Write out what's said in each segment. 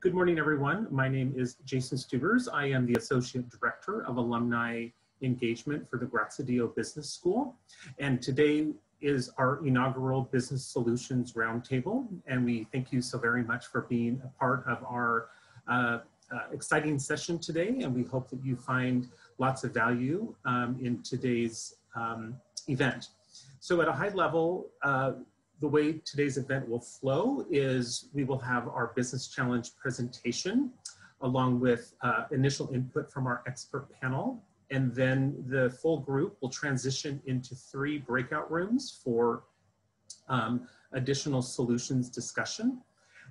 Good morning, everyone. My name is Jason Stubers. I am the Associate Director of Alumni Engagement for the Graziadio Business School. And today is our inaugural Business Solutions Roundtable. And we thank you so very much for being a part of our uh, uh, exciting session today. And we hope that you find lots of value um, in today's um, event. So at a high level, uh, the way today's event will flow is we will have our business challenge presentation along with uh, initial input from our expert panel. And then the full group will transition into three breakout rooms for um, additional solutions discussion.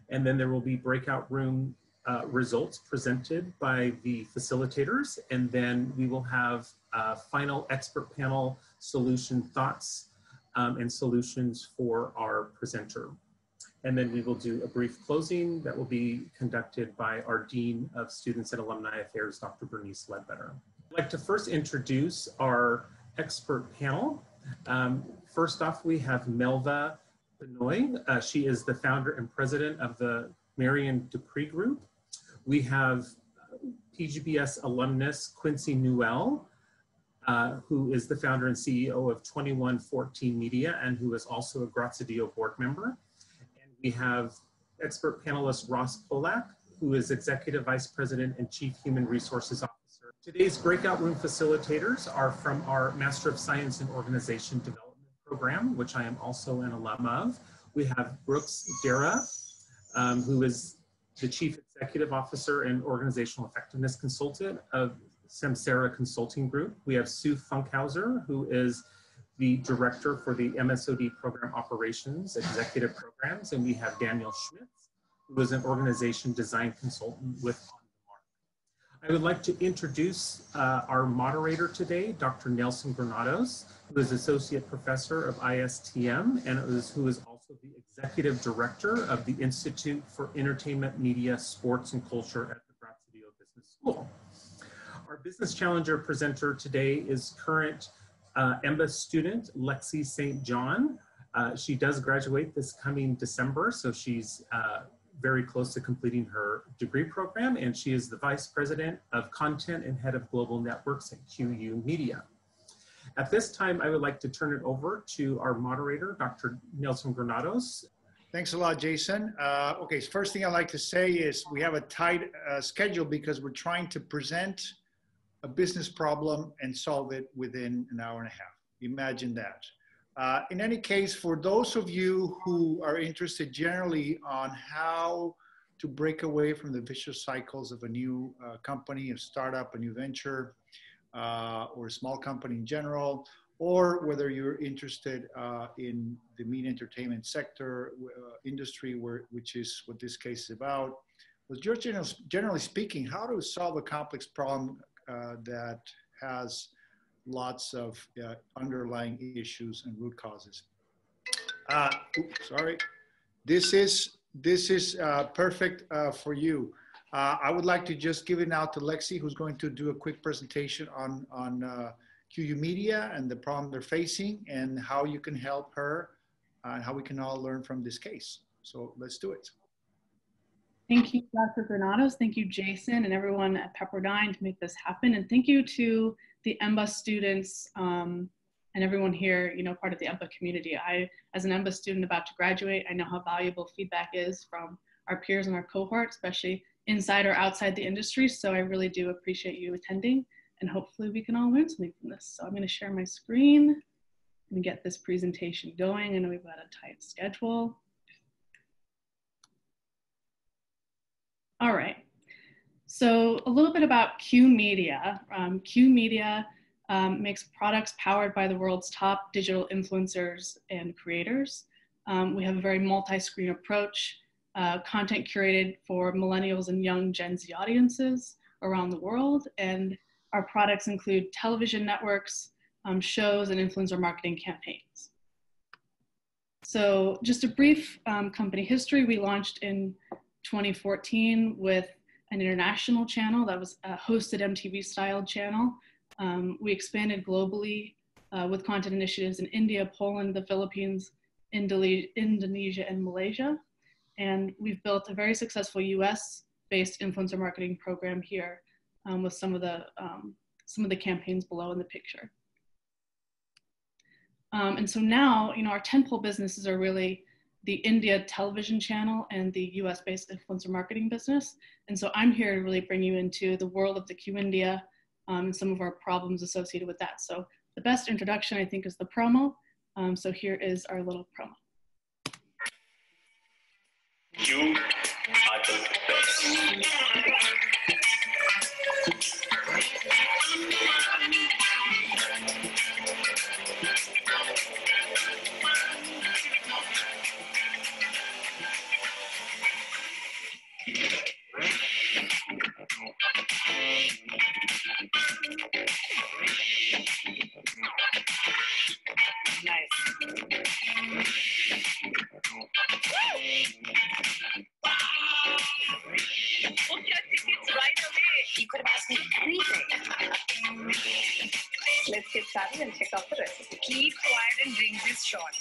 And then there will be breakout room uh, results presented by the facilitators. And then we will have uh, final expert panel solution thoughts um, and solutions for our presenter. And then we will do a brief closing that will be conducted by our Dean of Students and Alumni Affairs, Dr. Bernice Ledbetter. I'd like to first introduce our expert panel. Um, first off, we have Melva Benoy. Uh, she is the founder and president of the Marion Dupree Group. We have PGBS alumnus Quincy Newell, uh, who is the founder and CEO of 2114 Media and who is also a Graziadio board member. And we have expert panelist Ross Polak, who is Executive Vice President and Chief Human Resources Officer. Today's breakout room facilitators are from our Master of Science in Organization Development program, which I am also an alum of. We have Brooks Dara, um, who is the Chief Executive Officer and Organizational Effectiveness Consultant of Samsara Consulting Group. We have Sue Funkhauser, who is the director for the MSOD program operations, executive programs, and we have Daniel Schmitz, who is an organization design consultant with. I would like to introduce uh, our moderator today, Dr. Nelson Granados, who is associate professor of ISTM and is, who is also the executive director of the Institute for Entertainment, Media, Sports, and Culture at the Graziadio Business School. Business Challenger presenter today is current uh, EMBA student, Lexi St. John. Uh, she does graduate this coming December, so she's uh, very close to completing her degree program, and she is the Vice President of Content and Head of Global Networks at QYOU Media. At this time, I would like to turn it over to our moderator, Dr. Nelson Granados. Thanks a lot, Jason. Uh, okay, first thing I'd like to say is we have a tight uh, schedule because we're trying to present a business problem and solve it within an hour and a half. Imagine that. Uh, in any case, for those of you who are interested generally on how to break away from the vicious cycles of a new uh, company, a startup, a new venture, uh, or a small company in general, or whether you're interested uh, in the media entertainment sector uh, industry, where, which is what this case is about, was just generally speaking, how to solve a complex problem that has lots of uh, underlying issues and root causes. Uh, oops, sorry. This is, this is perfect for you. Uh, I would like to just give it now to Lexi, who's going to do a quick presentation on, on uh, QYOU Media and the problem they're facing and how you can help her and how we can all learn from this case. So let's do it. Thank you, Dr. Granados. Thank you, Jason, and everyone at Pepperdine to make this happen. And thank you to the EMBA students um, and everyone here, you know, part of the EMBA community. I, as an EMBA student about to graduate, I know how valuable feedback is from our peers and our cohort, especially inside or outside the industry. So I really do appreciate you attending and hopefully we can all learn something from this. So I'm gonna share my screen and get this presentation going. I know we've got a tight schedule. All right. So a little bit about Q Media. Um, Q Media um, makes products powered by the world's top digital influencers and creators. Um, we have a very multi-screen approach, uh, content curated for millennials and young Gen Z audiences around the world. And our products include television networks, um, shows, and influencer marketing campaigns. So just a brief um, company history. We launched in 2014 with an international channel that was a hosted MTV style channel. Um, we expanded globally uh, with content initiatives in India, Poland, the Philippines, Indonesia, and Malaysia. And we've built a very successful US based influencer marketing program here um, with some of the um, some of the campaigns below in the picture. Um, and so now, you know, our tentpole businesses are really the India television channel and the US based influencer marketing business. And so I'm here to really bring you into the world of the Q India um, and some of our problems associated with that. So the best introduction, I think, is the promo. Um, so here is our little promo. You are the best. and check out the recipe. Keep quiet and drink this shot.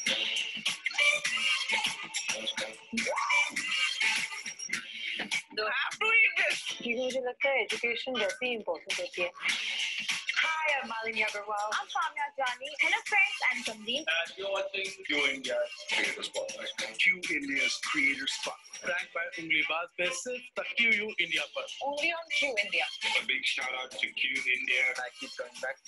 मुझे लगता है education वैसे ही important होती है Hi, I'm Malini Agarwal. I'm Samya Jani. Hello, friends. I'm Sandeep. And you're watching Q India's Creator Spotlight. Q India's Creator Spotlight. Ranked by Unglibaz पे सिर्फ तक QU India पर. Only on Q India. A big shout out to Q India. I keep coming back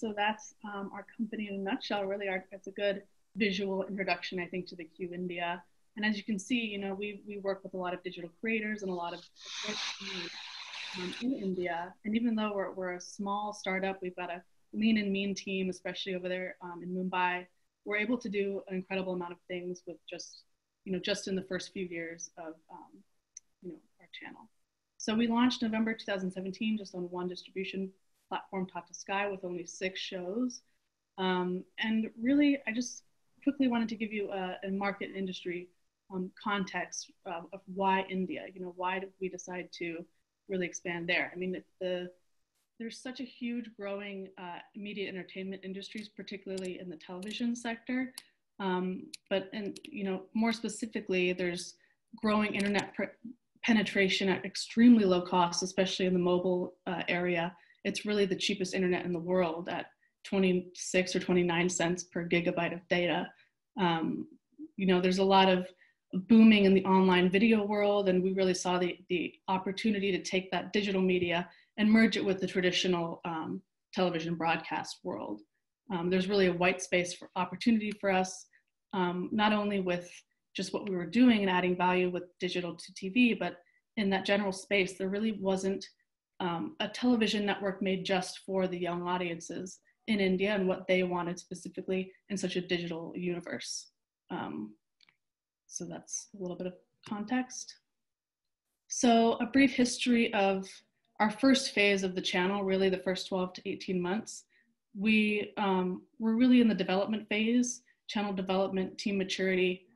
so that's um, our company in a nutshell. Really, our, it's a good visual introduction, I think, to the Q India. And as you can see, you know, we, we work with a lot of digital creators and a lot of um, in India. And even though we're, we're a small startup, we've got a lean and mean team, especially over there um, in Mumbai. We're able to do an incredible amount of things with just, you know, just in the first few years of, um, you know, our channel. So we launched November 2017 just on one distribution platform Tata Sky with only six shows. Um, and really, I just quickly wanted to give you a, a market industry um, context of, of, why India. You know, why did we decide to really expand there? I mean, the there's such a huge growing uh, media entertainment industries, particularly in the television sector. Um, but and you know, more specifically, there's growing internet penetration at extremely low cost, especially in the mobile uh, area it's really the cheapest internet in the world at 26 or 29 cents per gigabyte of data. Um, you know, there's a lot of booming in the online video world, and we really saw the, the opportunity to take that digital media and merge it with the traditional um, television broadcast world. Um, there's really a white space for opportunity for us, um, not only with just what we were doing and adding value with digital to TV, but in that general space, there really wasn't um, a television network made just for the young audiences in India and what they wanted specifically in such a digital universe. Um, so that's a little bit of context. So a brief history of our first phase of the channel, really the first 12 to 18 months. We um, were really in the development phase, channel development, team maturity,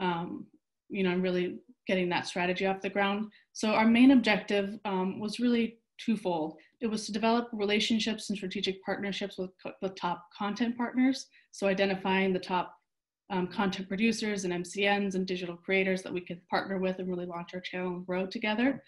um, you know, and really getting that strategy off the ground. So our main objective um, was really twofold. It was to develop relationships and strategic partnerships with, with top content partners. So identifying the top um, content producers and MCNs and digital creators that we could partner with and really launch our channel and grow together.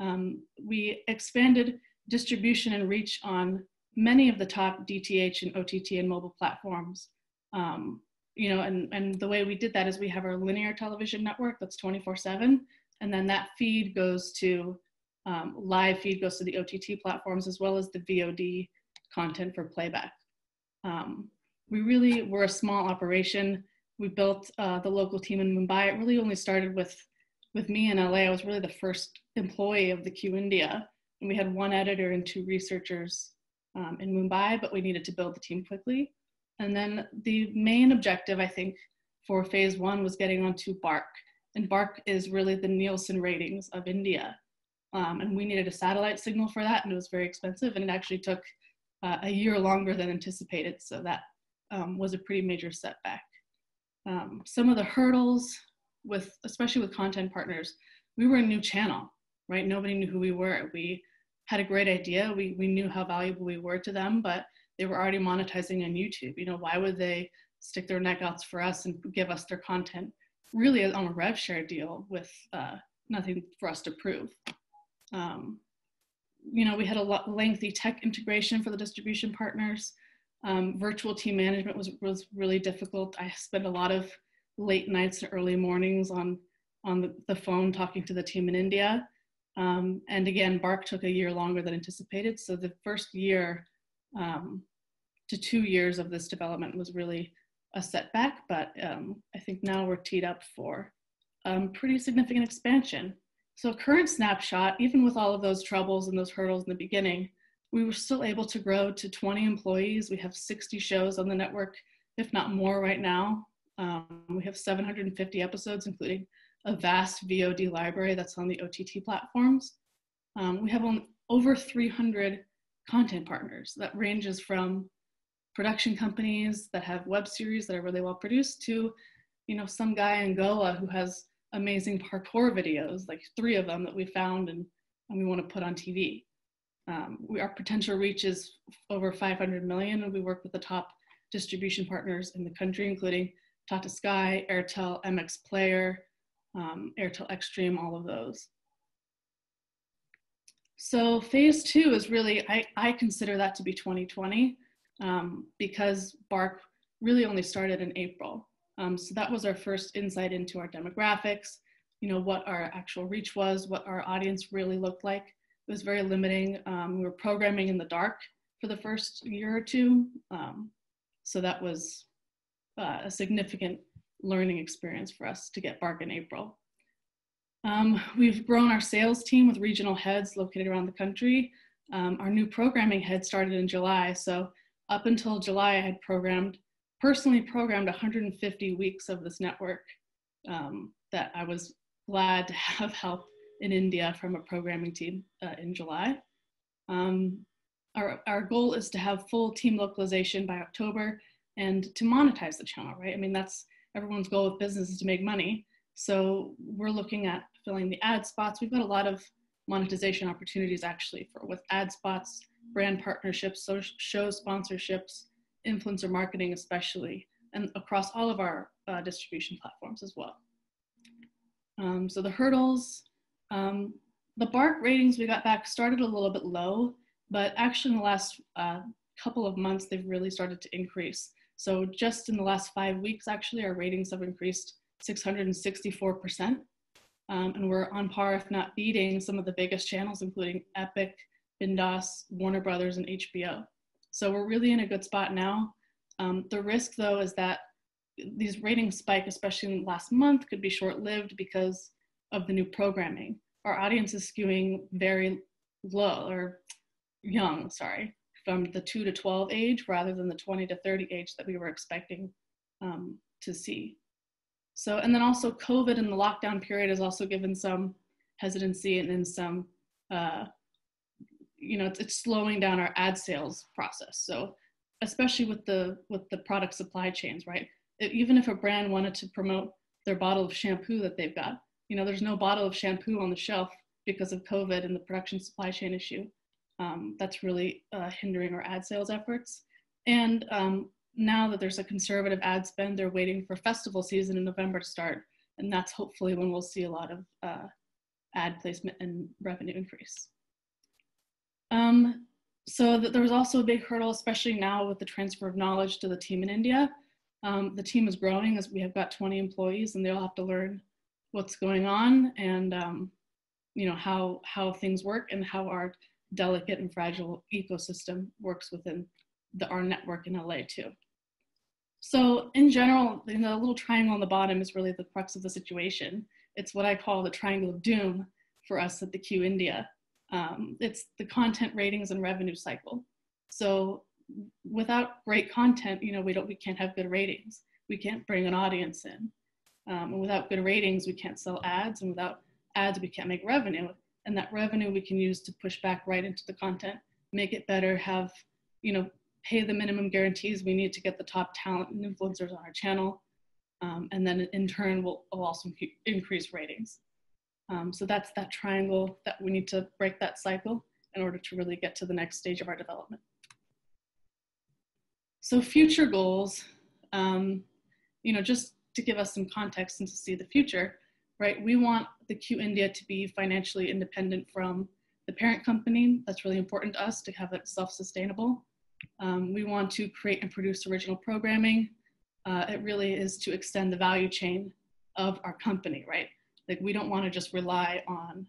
Um, we expanded distribution and reach on many of the top DTH and OTT and mobile platforms. Um, you know, and, and the way we did that is we have our linear television network that's 24 seven, and then that feed goes to um, live feed goes to the OTT platforms as well as the VOD content for playback. Um, we really were a small operation. We built uh, the local team in Mumbai. It really only started with, with me in LA. I was really the first employee of the Q India. And we had one editor and two researchers um, in Mumbai, but we needed to build the team quickly. And then the main objective, I think, for phase one was getting onto BARC. And BARC is really the Nielsen ratings of India. Um, and we needed a satellite signal for that, and it was very expensive, and it actually took uh, a year longer than anticipated. So that um, was a pretty major setback. Um, some of the hurdles with, especially with content partners, we were a new channel. right? Nobody knew who we were. We had a great idea. We, we knew how valuable we were to them, but they were already monetizing on YouTube. You know, why would they stick their neck outs for us and give us their content really on a rev share deal with uh, nothing for us to prove? Um, you know, we had a lengthy tech integration for the distribution partners. Um, virtual team management was, was really difficult. I spent a lot of late nights and early mornings on, on the, the phone talking to the team in India. Um, and again, BARC took a year longer than anticipated. So the first year um, to two years of this development was really a setback, but um, I think now we're teed up for um, pretty significant expansion. So current snapshot, even with all of those troubles and those hurdles in the beginning, we were still able to grow to 20 employees. We have 60 shows on the network, if not more right now. Um, we have 750 episodes, including a vast VOD library that's on the OTT platforms. Um, we have over 300 content partners that ranges from production companies that have web series that are really well produced to, you know, some guy in Goa who has amazing parkour videos, like three of them that we found and, and we want to put on TV. Um, we, our potential reach is over 500 million, and we work with the top distribution partners in the country, including Tata Sky, Airtel, MX Player, um, Airtel Xstream, all of those. So phase two is really, I, I consider that to be 2020 um, because BARC really only started in April. Um, so that was our first insight into our demographics, you know, what our actual reach was, what our audience really looked like. It was very limiting. Um, we were programming in the dark for the first year or two. Um, so that was uh, a significant learning experience for us to get BARC in April. Um, we've grown our sales team with regional heads located around the country. Um, our new programming head started in July. So up until July, I had programmed personally programmed 150 weeks of this network um, that I was glad to have help in India from a programming team uh, in July. Um, our, our goal is to have full team localization by October and to monetize the channel, right? I mean, that's everyone's goal with business is to make money. So we're looking at filling the ad spots. We've got a lot of monetization opportunities actually for with ad spots, brand partnerships, show sponsorships, influencer marketing especially, and across all of our uh, distribution platforms as well. Um, so the hurdles, um, the BARC ratings we got back started a little bit low, but actually in the last uh, couple of months, they've really started to increase. So just in the last five weeks, actually, our ratings have increased 664%. Um, and we're on par, if not beating, some of the biggest channels, including Epic, Bindaas, Warner Brothers, and HBO. So we're really in a good spot now. Um, the risk though is that these ratings spike, especially in the last month, could be short-lived because of the new programming. Our audience is skewing very low or young, sorry, from the two to 12 age rather than the 20 to 30 age that we were expecting um, to see. So, and then also COVID and the lockdown period has also given some hesitancy and then some uh, you know, it's, it's slowing down our ad sales process. So especially with the with the product supply chains, right? It, even if a brand wanted to promote their bottle of shampoo that they've got, you know, there's no bottle of shampoo on the shelf because of COVID and the production supply chain issue. Um, that's really uh, hindering our ad sales efforts. And um, now that there's a conservative ad spend, they're waiting for festival season in November to start. And that's hopefully when we'll see a lot of uh, ad placement and revenue increase. Um, so there was also a big hurdle, especially now with the transfer of knowledge to the team in India. Um, the team is growing as we have got 20 employees and they'll have to learn what's going on and um, you know how how things work and how our delicate and fragile ecosystem works within the, our network in LA too. So in general, you know, the little triangle on the bottom is really the crux of the situation. It's what I call the triangle of doom for us at the Q India. Um, it's the content ratings and revenue cycle. So without great content, you know, we don't, we can't have good ratings. We can't bring an audience in. Um, and without good ratings, we can't sell ads. And without ads, we can't make revenue. And that revenue we can use to push back right into the content, make it better, have, you know, pay the minimum guarantees we need to get the top talent and influencers on our channel. Um, and then in turn, we'll, we'll also increase ratings. Um, so that's that triangle that we need to break that cycle in order to really get to the next stage of our development. So future goals, um, you know, just to give us some context and to see the future, right? We want the Q India to be financially independent from the parent company. That's really important to us to have it self-sustainable. Um, we want to create and produce original programming. Uh, it really is to extend the value chain of our company, right? Like we don't want to just rely on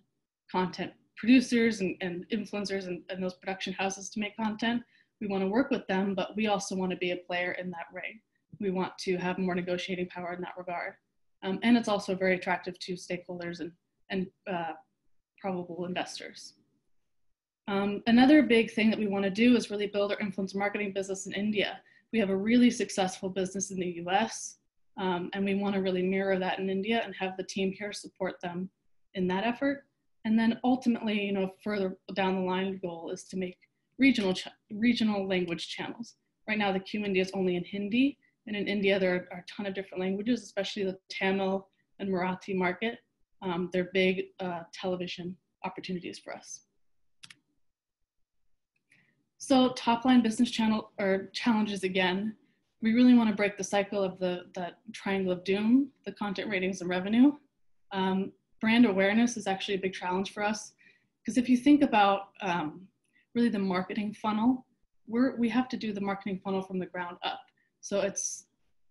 content producers and, and influencers and, and those production houses to make content. We want to work with them, but we also want to be a player in that ring. We want to have more negotiating power in that regard. Um, and it's also very attractive to stakeholders and, and uh, probable investors. Um, another big thing that we want to do is really build our influence marketing business in India. We have a really successful business in the US, um, and we want to really mirror that in India and have the team here support them in that effort. And then ultimately, you know, further down the line the goal is to make regional, regional language channels. Right now, the Q India is only in Hindi, and in India, there are, are, a ton of different languages, especially the Tamil and Marathi market. Um, they're big uh, television opportunities for us. So top line business channel or challenges again, we really want to break the cycle of the that triangle of doom, the content ratings and revenue. Um, brand awareness is actually a big challenge for us because if you think about um, really the marketing funnel, we're, we have to do the marketing funnel from the ground up. So it's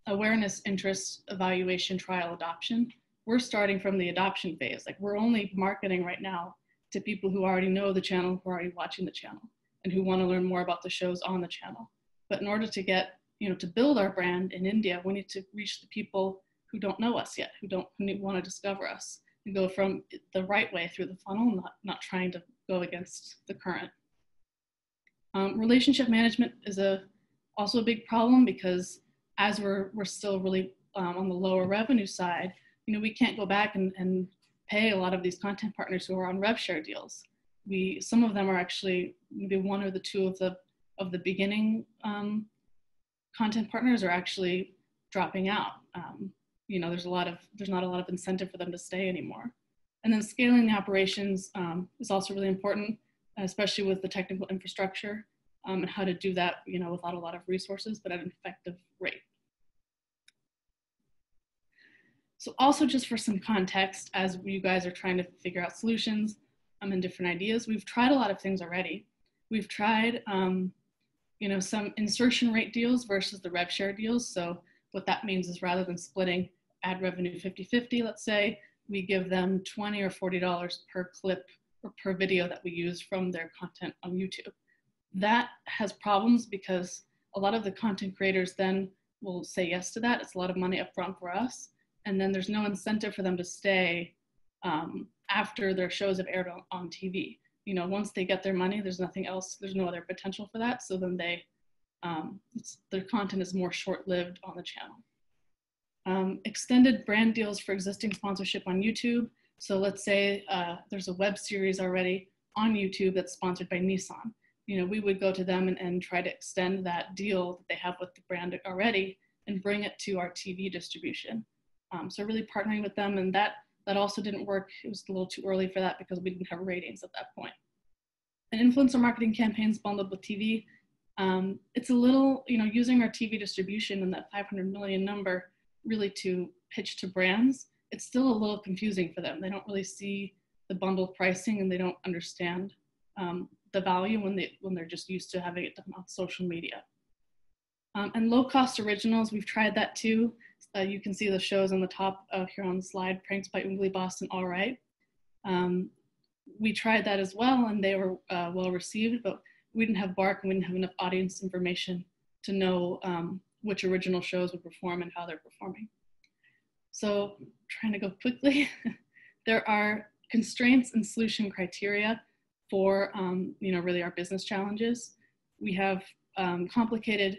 awareness, interest, evaluation, trial, adoption. We're starting from the adoption phase. Like we're only marketing right now to people who already know the channel, who are already watching the channel and who want to learn more about the shows on the channel. But in order to get, you know, to build our brand in India, we need to reach the people who don't know us yet, who don't who want to discover us and go from the right way through the funnel, not, not trying to go against the current. Um, relationship management is a also a big problem because as we're, we're still really um, on the lower revenue side, you know, we can't go back and, and pay a lot of these content partners who are on rev share deals we some of them are actually maybe one or the two of the of the beginning um, content partners are actually dropping out. Um, you know, there's a lot of there's not a lot of incentive for them to stay anymore. And then scaling the operations um, is also really important, especially with the technical infrastructure um, and how to do that, you know, without a lot of resources, but at an effective rate. So also just for some context, as you guys are trying to figure out solutions, um, and different ideas. We've tried a lot of things already. We've tried, um, you know, some insertion rate deals versus the rev share deals. So what that means is rather than splitting ad revenue 50-50, let's say, we give them 20 or $40 per clip or per video that we use from their content on YouTube. That has problems because a lot of the content creators then will say yes to that. It's a lot of money upfront for us. And then there's no incentive for them to stay um, after their shows have aired on, on TV. You know, once they get their money, there's nothing else, there's no other potential for that. So then they, um, their content is more short-lived on the channel. Um, extended brand deals for existing sponsorship on YouTube. So let's say uh, there's a web series already on YouTube that's sponsored by Nissan. You know, we would go to them and, and try to extend that deal that they have with the brand already and bring it to our TV distribution. Um, so really partnering with them and that that also didn't work. It was a little too early for that because we didn't have ratings at that point. And influencer marketing campaigns bundled with TV. Um, it's a little, you know, using our TV distribution and that 500 million number really to pitch to brands, it's still a little confusing for them. They don't really see the bundled pricing and they don't understand um, the value when, they, when they're just used to having it done on social media. Um, and low cost originals, we've tried that too. Uh, you can see the shows on the top uh, here on the slide, Pranks by Oogly Boston, All Right. Um, we tried that as well and they were uh, well received, but we didn't have BARC and we didn't have enough audience information to know um, which original shows would perform and how they're performing. So trying to go quickly, there are constraints and solution criteria for, um, you know, really our business challenges. We have um, complicated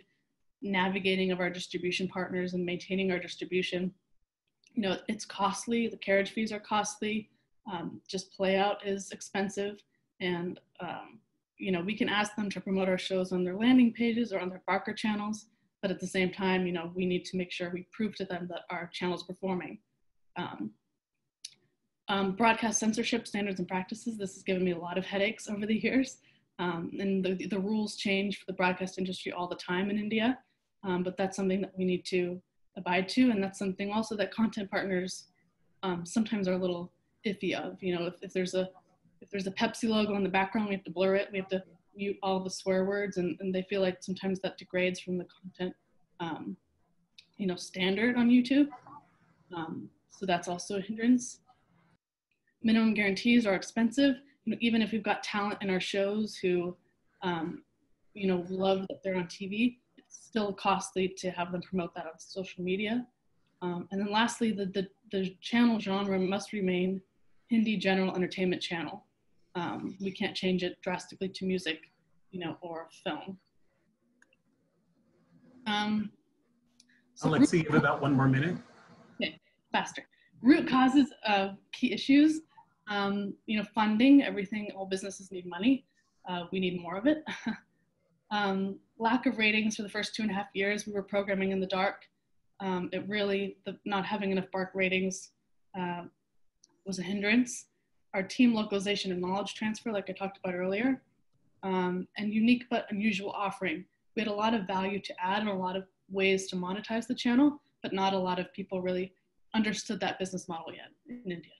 navigating of our distribution partners and maintaining our distribution. You know, it's costly, the carriage fees are costly, um, just play out is expensive. And, um, you know, we can ask them to promote our shows on their landing pages or on their Barker channels, but at the same time, you know, we need to make sure we prove to them that our channel is performing. Um, Um, broadcast censorship standards and practices. This has given me a lot of headaches over the years. Um, and the, the rules change for the broadcast industry all the time in India. Um, but that's something that we need to abide to. And that's something also that content partners um, sometimes are a little iffy of. You know, if, if there's a if there's a Pepsi logo in the background, we have to blur it. We have to mute all the swear words, and, and they feel like sometimes that degrades from the content, um, you know, standard on YouTube. Um, so that's also a hindrance. Minimum guarantees are expensive. You know, even if we've got talent in our shows who, um, you know, love that they're on TV, still costly to have them promote that on social media. Um, and then lastly, the, the, the channel genre must remain Hindi general entertainment channel. Um, we can't change it drastically to music, you know, or film. Um, so Alexi, you have about one more minute. Okay, faster. Root causes of key issues. Um, you know, funding, everything, all businesses need money. Uh, we need more of it. um, lack of ratings for the first two and a half years, we were programming in the dark. Um, it really, the, not having enough BARC ratings uh, was a hindrance our team localization and knowledge transfer, like I talked about earlier, um, and unique but unusual offering. We had a lot of value to add and a lot of ways to monetize the channel, but not a lot of people really understood that business model yet in India.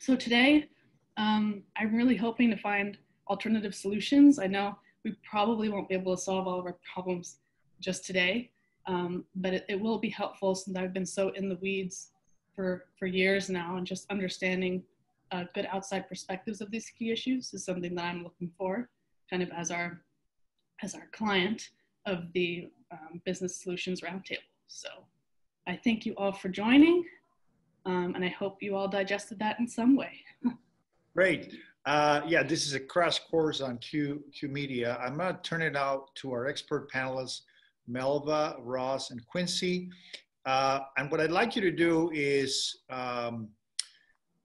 So today, um, I'm really hoping to find alternative solutions. I know we probably won't be able to solve all of our problems just today, um, but it, it will be helpful since I've been so in the weeds for, for years now and just understanding uh, good outside perspectives of these key issues is something that I'm looking for kind of as our, as our client of the um, Business Solutions Roundtable. So I thank you all for joining um, and I hope you all digested that in some way. Great. Uh, yeah, this is a crash course on Q, Q Media. I'm going to turn it out to our expert panelists, Melva, Ross, and Quincy. Uh, and what I'd like you to do is um,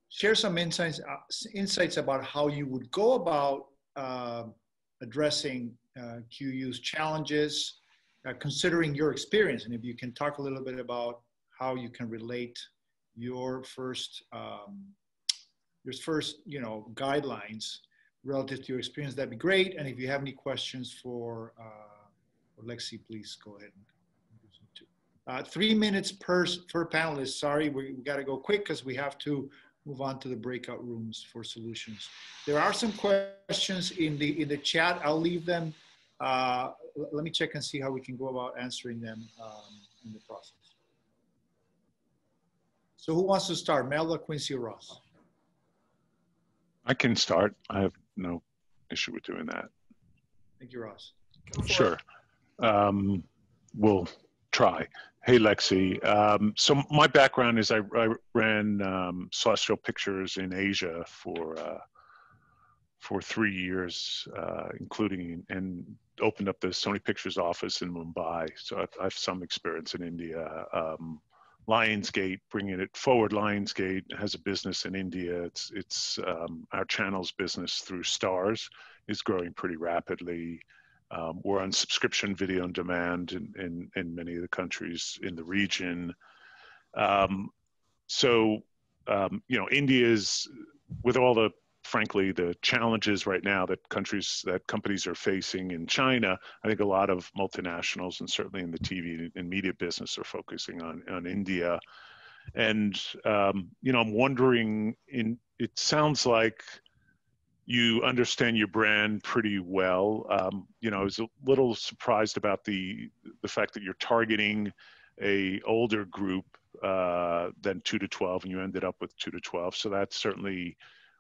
share some insights, uh, insights about how you would go about uh, addressing uh, QYOU's challenges, uh, considering your experience. And if you can talk a little bit about how you can relate your first, um, your first, you know, guidelines relative to your experience, that'd be great. And if you have any questions for, uh, for Lexi, please go ahead. Uh, three minutes per, per panelist. Sorry, we, we got to go quick because we have to move on to the breakout rooms for solutions. There are some questions in the in the chat. I'll leave them. Uh, let me check and see how we can go about answering them um, in the process. So who wants to start? Quincy, or Ross? I can start. I have no issue with doing that. Thank you, Ross. Sure. Um, we'll try. Hey, Lexi. Um, so my background is I, I ran um, celestial pictures in Asia for uh, for three years, uh, including and opened up the Sony Pictures office in Mumbai. So I've, I have some experience in India. Um, Lionsgate, bringing it forward. Lionsgate has a business in India. It's it's um, our channel's business through Starz is growing pretty rapidly. Um, we're on subscription video on demand in, in, in, many of the countries in the region. Um, so, um, you know, India's, with all the, frankly, the challenges right now that countries, that companies are facing in China, I think a lot of multinationals and certainly in the TV and media business are focusing on, on India. And, um, you know, I'm wondering, in, it sounds like, you understand your brand pretty well. Um, you know, I was a little surprised about the the fact that you're targeting a older group uh, than two to twelve, and you ended up with two to twelve. So that's certainly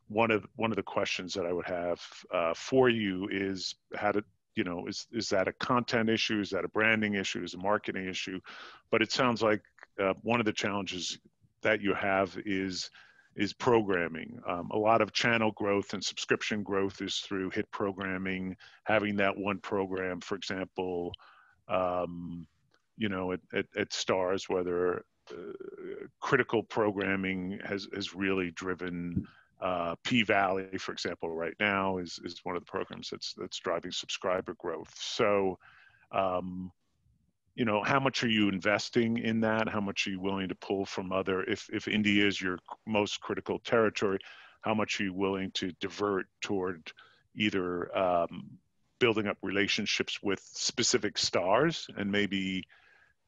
one of one of the questions that I would have uh, for you is how to you know is is that a content issue? Is that a branding issue? Is a marketing issue? But it sounds like uh, one of the challenges that you have is is programming. Um, a lot of channel growth and subscription growth is through hit programming, having that one program, for example, um, you know, at, at, at Starz, whether uh, critical programming has, has really driven uh, P Valley, for example, right now is, is one of the programs that's, that's driving subscriber growth. So, um, you know, how much are you investing in that? How much are you willing to pull from other, if, if India is your most critical territory, how much are you willing to divert toward either um, building up relationships with specific stars and maybe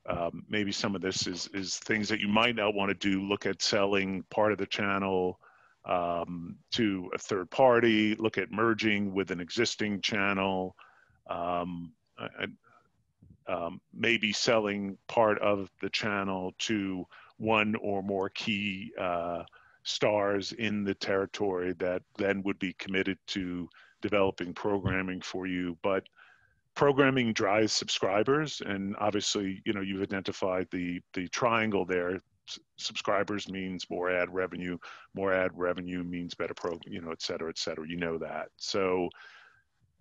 um, maybe some of this is is things that you might not want to do look at selling part of the channel um, to a third party look at merging with an existing channel um, um, maybe selling part of the channel to one or more key uh, stars in the territory that then would be committed to developing programming for you. But programming drives subscribers and obviously you know you've identified the the triangle there subscribers means more ad revenue more ad revenue means better pro you know et cetera et cetera. You know that. So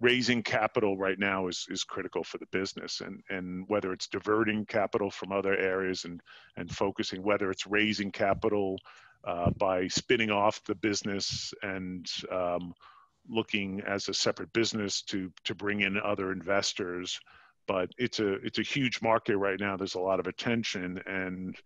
raising capital right now is is critical for the business. And and whether it's diverting capital from other areas and and focusing whether it's raising capital uh, by spinning off the business and um, looking as a separate business to to bring in other investors. But it's a it's a huge market right now. There's a lot of attention. And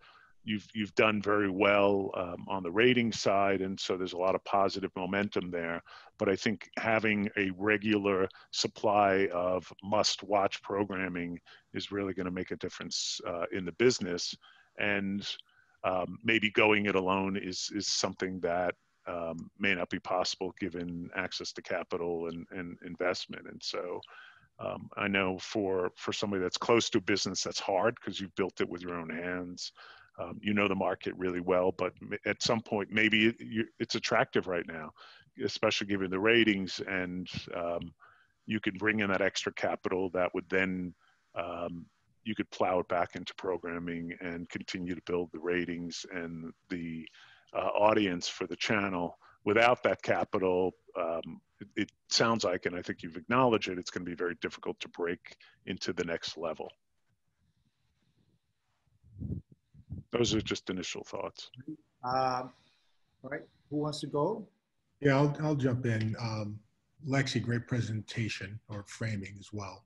you've you've done very well um, on the rating side and so there's a lot of positive momentum there but i think having a regular supply of must watch programming is really going to make a difference uh, in the business and um, maybe going it alone is is something that um, may not be possible given access to capital and, and investment. And so um, I know for, for somebody that's close to business, that's hard because you've built it with your own hands. Um, you know the market really well, but at some point, maybe it, it's attractive right now, especially given the ratings, and um, you could bring in that extra capital that would then um, you could plow it back into programming and continue to build the ratings and the uh, audience for the channel. Without that capital, um, it, it, sounds like, and I think you've acknowledged it, it's going to be very difficult to break into the next level. Those are just initial thoughts. Um, all right, who wants to go? Yeah, I'll, I'll jump in. Um, Lexi, great presentation or framing as well.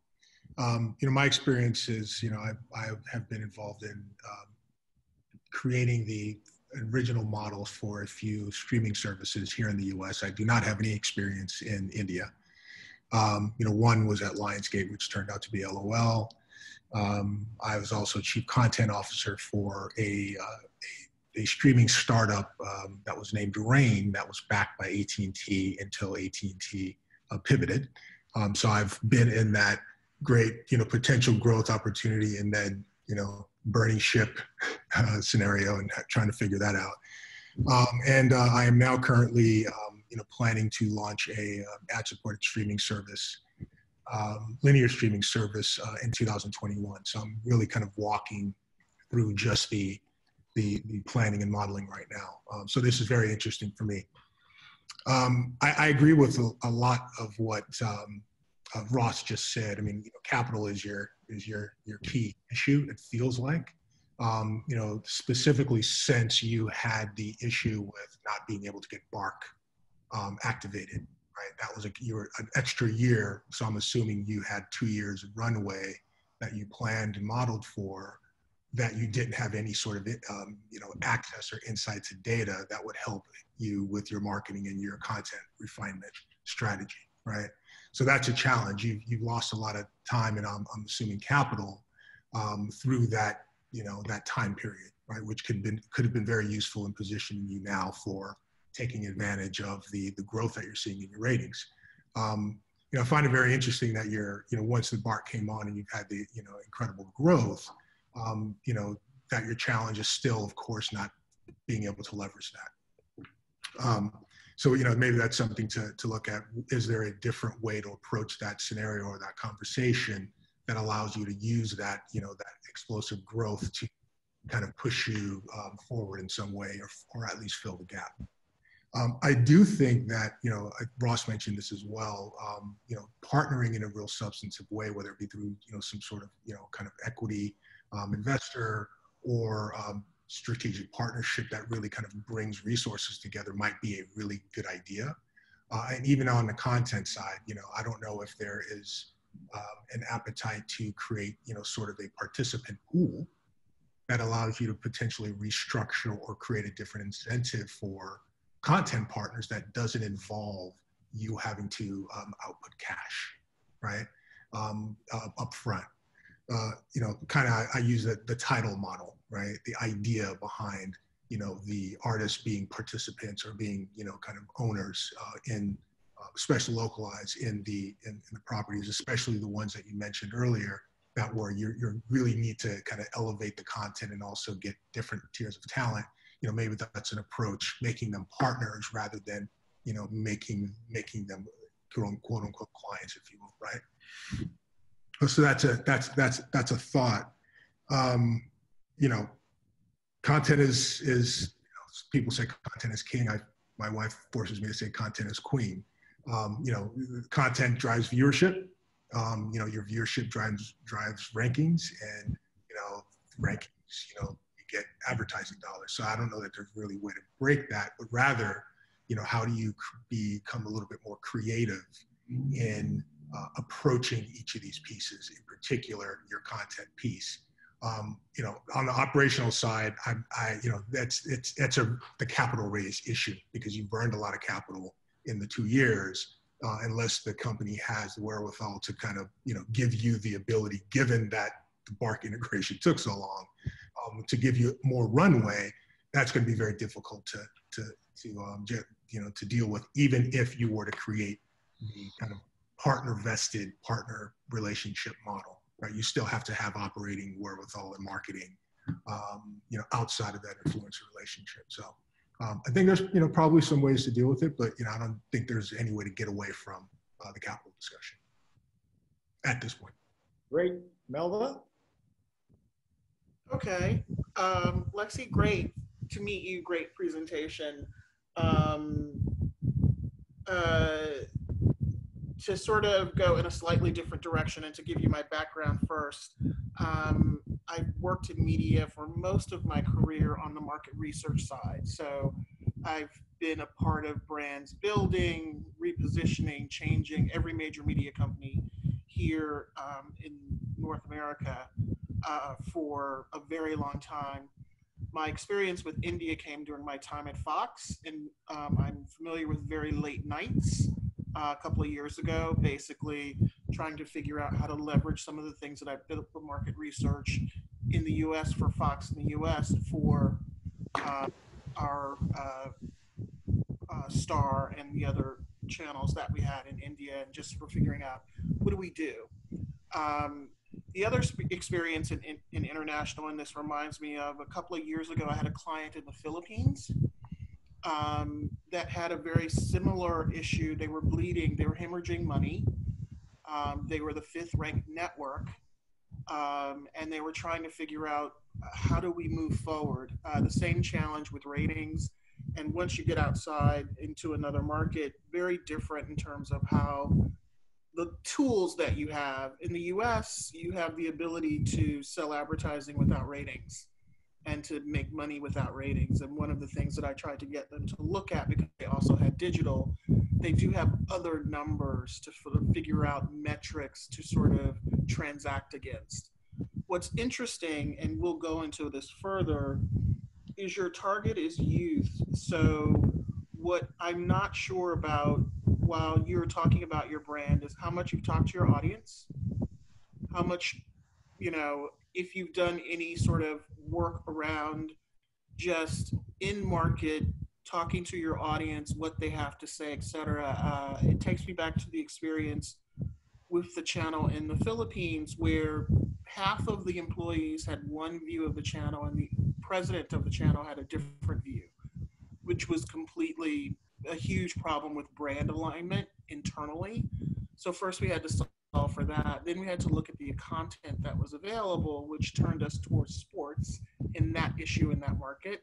Um, you know, my experience is, you know, I, I have been involved in um, creating the original models for a few streaming services here in the US. I do not have any experience in India. Um, you know, one was at Lionsgate, which turned out to be LOL. Um, I was also chief content officer for a, uh, a, a, streaming startup um, that was named Rain that was backed by AT&T until AT&T uh, pivoted. Um, so I've been in that great, you know, potential growth opportunity and then, you know, burning ship uh, scenario and trying to figure that out. Um, and uh, I am now currently, um, you know, planning to launch a uh, ad-supported streaming service, um, linear streaming service uh, in 2021. So I'm really kind of walking through just the the, the planning and modeling right now. Um, so this is very interesting for me. Um, I, I, agree with a, a lot of what uh, Ross just said. I mean, you know, capital is your is your your key issue. It feels like, um, you know, specifically since you had the issue with not being able to get BARC um, activated, right? That was a you were an extra year, so I'm assuming you had two years of runway that you planned and modeled for that you didn't have any sort of um, you know access or insight to data that would help you with your marketing and your content refinement strategy right so that's a challenge. You've, you've lost a lot of time and I'm, I'm assuming capital um, through that, you know, that time period, right? Which could been, could have been very useful in positioning you now for taking advantage of the, the growth that you're seeing in your ratings. Um, you know, I find it very interesting that you're, you know, once the BARC came on and you've had the, you know, incredible growth, um, you know, that your challenge is still, of course, not being able to leverage that. Um, so you know maybe that's something to, to look at is there a different way to approach that scenario or that conversation that allows you to use that you know that explosive growth to kind of push you um, forward in some way or, or at least fill the gap um, i do think that you know ross mentioned this as well um, you know partnering in a real substantive way whether it be through you know some sort of you know kind of equity um, investor or um, strategic partnership that really kind of brings resources together might be a really good idea. Uh, and even on the content side, you know, I don't know if there is um, an appetite to create, you know, sort of a participant pool that allows you to potentially restructure or create a different incentive for content partners that doesn't involve you having to um, output cash, right, um, uh, up front. Uh, you know, kind of, I use the, the Tidal model, right? The idea behind, you know, the artists being participants or being, you know, kind of owners uh, in, uh, especially localized in the in, in, the properties, especially the ones that you mentioned earlier, that where you you really need to kind of elevate the content and also get different tiers of talent. You know, maybe that's an approach, making them partners rather than you know making making them quote unquote clients, if you will, right? So that's a that's that's that's a thought. Um, you know, content is is you know, people say content is king. I my wife forces me to say content is queen. Um, you know, content drives viewership. Um, you know, your viewership drives drives rankings, and you know, rankings. You know, get advertising dollars. So I don't know that there's really a way to break that, but rather, you know, how do you become a little bit more creative in uh, approaching each of these pieces, in particular your content piece. Um, you know, on the operational side, I, I, you know, that's it's that's a the capital raise issue because you've burned a lot of capital in the two years, uh, unless the company has the wherewithal to kind of you know give you the ability, given that the BARC integration took so long, um, to give you more runway. That's going to be very difficult to to to um, you know to deal with, even if you were to create the kind of partner vested partner relationship model, right? You still have to have operating wherewithal and marketing, um, you know, outside of that influencer relationship. So um, I think there's, you know, probably some ways to deal with it, but, you know, I don't think there's any way to get away from uh, the capital discussion at this point. Great. Melva? Okay. Um, Lexi, great to meet you. Great presentation. Um, uh, to sort of go in a slightly different direction and to give you my background first, um, I've worked in media for most of my career on the market research side. So I've been a part of brands building, repositioning, changing every major media company here um, in North America uh, for a very long time. My experience with India came during my time at Fox, and um, I'm familiar with very late nights uh, a couple of years ago, basically trying to figure out how to leverage some of the things that I've built for market research in the US for Fox in the US for uh, our uh, uh, Star and the other channels that we had in India, and just for figuring out what do we do. Um, the other experience in, in, in international, and this reminds me of a couple of years ago, I had a client in the Philippines um, that had a very similar issue. They were bleeding, they were hemorrhaging money. Um, they were the fifth ranked network, um, and they were trying to figure out uh, how do we move forward. Uh, the same challenge with ratings. And once you get outside into another market, very different in terms of how the tools that you have. In the US, you have the ability to sell advertising without ratings and to make money without ratings. And one of the things that I tried to get them to look at, because they also had digital, they do have other numbers to sort of figure out metrics to sort of transact against. What's interesting, and we'll go into this further, is your target is youth. So what I'm not sure about while you're talking about your brand is how much you've talked to your audience, how much, you know, if you've done any sort of work around just in market talking to your audience what they have to say etc uh, it takes me back to the experience with the channel in the philippines where half of the employees had one view of the channel and the president of the channel had a different view which was completely a huge problem with brand alignment internally so first we had to solve for that. Then we had to look at the content that was available, which turned us towards sports in that issue in that market.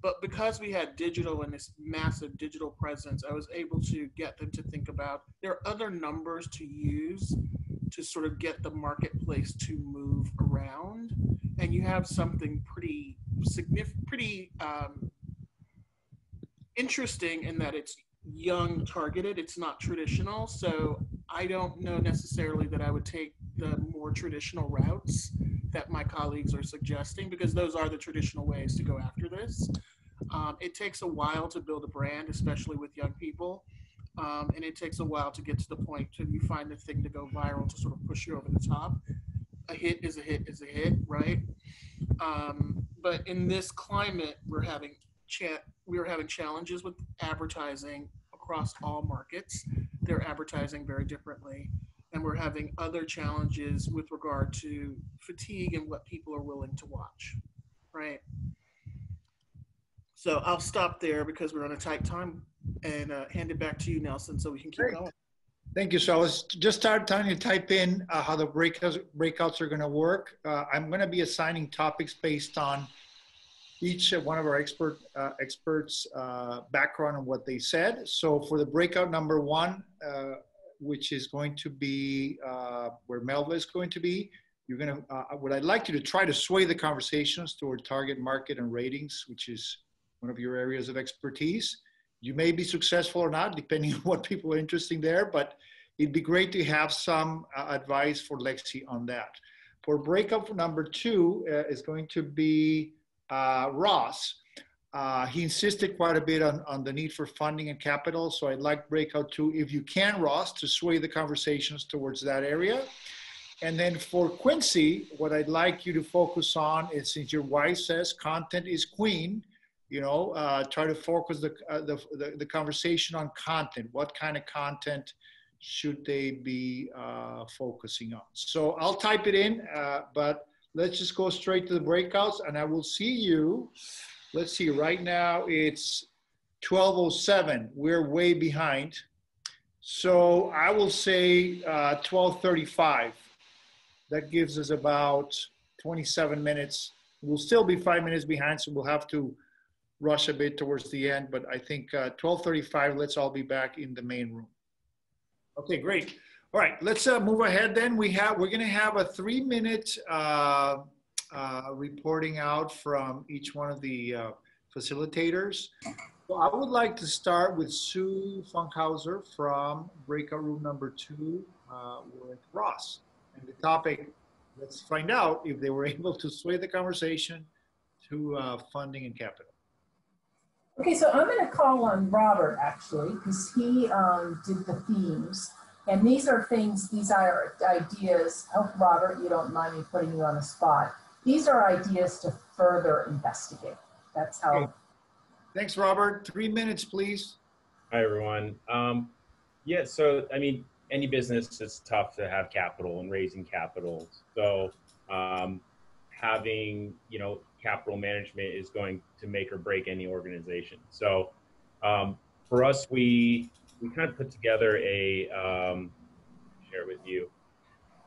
But because we had digital and this massive digital presence, I was able to get them to think about there are other numbers to use to sort of get the marketplace to move around. And you have something pretty significant, pretty um, interesting in that it's young targeted, it's not traditional. So I don't know necessarily that I would take the more traditional routes that my colleagues are suggesting because those are the traditional ways to go after this. Um, it takes a while to build a brand, especially with young people. Um, and it takes a while to get to the point to you find the thing to go viral to sort of push you over the top. A hit is a hit is a hit, right? Um, but in this climate, we're having cha- we're having challenges with advertising across all markets. They're advertising very differently, and we're having other challenges with regard to fatigue and what people are willing to watch, right? So I'll stop there because we're on a tight time and uh, hand it back to you, Nelson, so we can keep Great. going. Thank you. Was just start you to type in uh, how the breakouts, breakouts are going to work. Uh, I'm going to be assigning topics based on each one of our expert uh, experts uh, background on what they said. So for the breakout number one, uh, which is going to be uh, where Melva is going to be, you're going to, what I'd like you to try to sway the conversations toward target market and ratings, which is one of your areas of expertise. You may be successful or not, depending on what people are interested there, but it'd be great to have some uh, advice for Lexi on that. For breakup number two uh, is going to be uh, Ross. Uh, he insisted quite a bit on, on the need for funding and capital. So I'd like breakout two, if you can, Ross, to sway the conversations towards that area. And then for Quincy, what I'd like you to focus on is since your wife says content is queen, you know, uh, try to focus the, uh, the, the, the, conversation on content. What kind of content should they be uh, focusing on? So I'll type it in, uh, but let's just go straight to the breakouts and I will see you. Let's see, right now it's 1207. We're way behind. So I will say 1235. Uh, that gives us about 27 minutes. We'll still be five minutes behind, so we'll have to rush a bit towards the end, but I think uh, 1235, let's all be back in the main room. Okay, great. All right, let's uh, move ahead then. We have, we're gonna have a three minute uh, uh, reporting out from each one of the uh, facilitators. So I would like to start with Sue Funkhauser from breakout room number two uh, with Ross. And the topic, let's find out if they were able to sway the conversation to uh, funding and capital. Okay, so I'm going to call on Robert actually, because he um, did the themes. And these are things, these are ideas. Hope, Robert, you don't mind me putting you on the spot. These are ideas to further investigate. That's how. Okay. Thanks, Robert. Three minutes, please. Hi, everyone. Um, yeah, so, I mean, any business it's tough to have capital and raising capital. So, um, having, you know, capital management is going to make or break any organization. So um, for us, we we kind of put together a um, share with you.